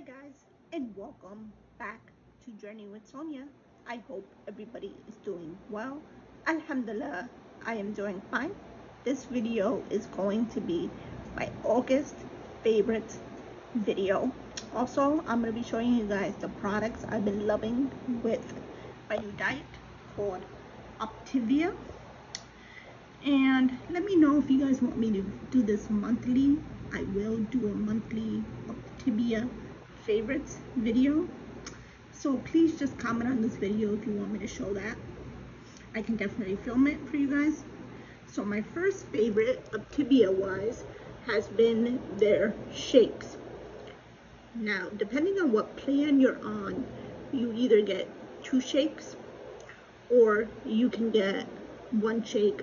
Hi guys and welcome back to Journey with Sonia. I hope everybody is doing well. Alhamdulillah, I am doing fine. This video is going to be my August favorite video. Also, I'm going to be showing you guys the products I've been loving with my new diet called Optivia. And let me know if you guys want me to do this monthly. I will do a monthly Optivia favorites video. So please just comment on this video if you want me to show that. I can definitely film it for you guys. So my first favorite Optivia wise has been their shakes. Now depending on what plan you're on you either get two shakes or you can get one shake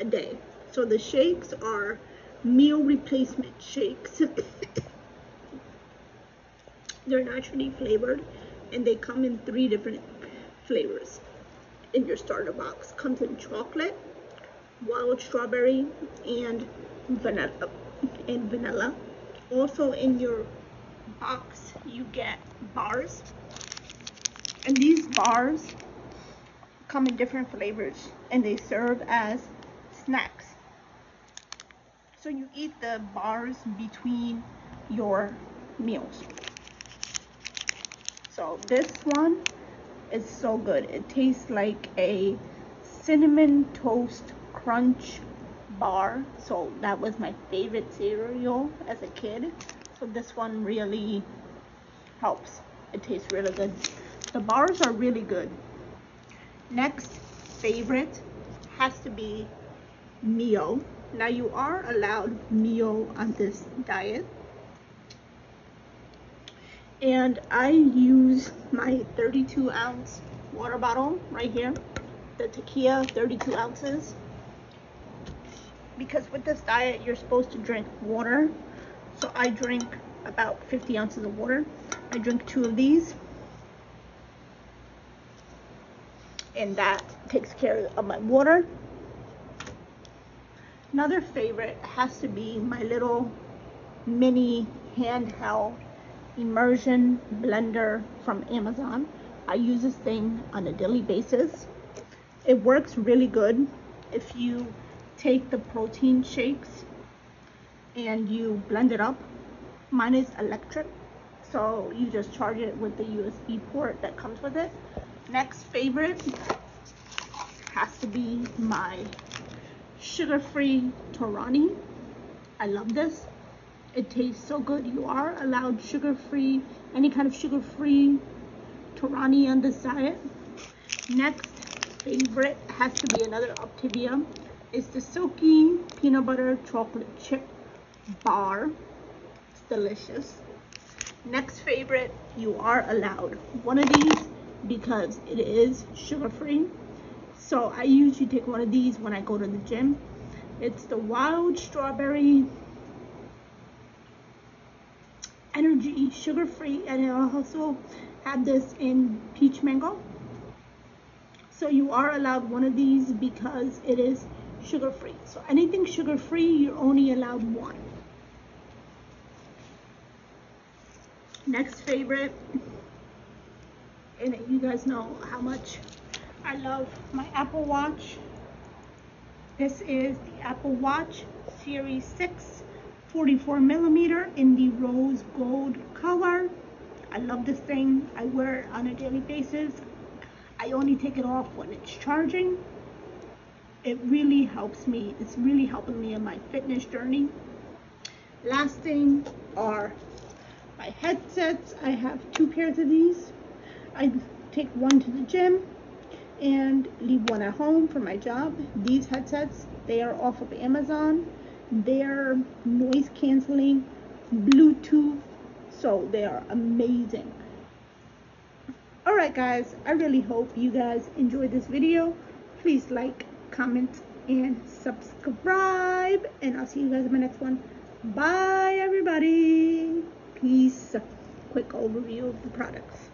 a day. So the shakes are meal replacement shakes They're naturally flavored and they come in three different flavors in your starter box. Comes in chocolate, wild strawberry, and vanilla. And vanilla. Also in your box you get bars. And these bars come in different flavors and they serve as snacks. So you eat the bars between your meals. So this one is so good. It tastes like a cinnamon toast crunch bar. So that was my favorite cereal as a kid. So this one really helps. It tastes really good. The bars are really good. Next favorite has to be Mio. Now you are allowed Mio on this diet and I use my 32 ounce water bottle right here the Takeya 32 ounces. Because with this diet you're supposed to drink water. So I drink about 50 ounces of water. I drink two of these. And that takes care of my water. Another favorite has to be my little mini handheld immersion blender from Amazon. I use this thing on a daily basis. It works really good if you take the protein shakes and you blend it up. Mine is electric, so you just charge it with the USB port that comes with it. Next favorite has to be my sugar-free Torani. I love this. It tastes so good. You are allowed sugar-free, any kind of sugar-free Torani on this diet. Next favorite has to be another Optivia. It's the Silky Peanut Butter Chocolate Chip Bar. It's delicious. Next favorite, you are allowed one of these because it is sugar-free. So I usually take one of these when I go to the gym. It's the Wild Strawberry energy sugar free and I also have this in peach mango. So you are allowed one of these because it is sugar free so anything sugar free you're only allowed one. Next favorite and you guys know how much I love my Apple Watch. This is the Apple Watch Series 6 44 millimeter in the rose gold color. I love this thing. I wear it on a daily basis. I only take it off when it's charging. It really helps me. It's really helping me in my fitness journey. Last thing are my headsets. I have two pairs of these. I take one to the gym and leave one at home for my job. These headsets, they are off of Amazon they're noise canceling bluetooth. So they are amazing. All right guys i really hope you guys enjoyed this video. Please like comment and subscribe and i'll see you guys in my next one. Bye everybody. Peace. Quick overview of the products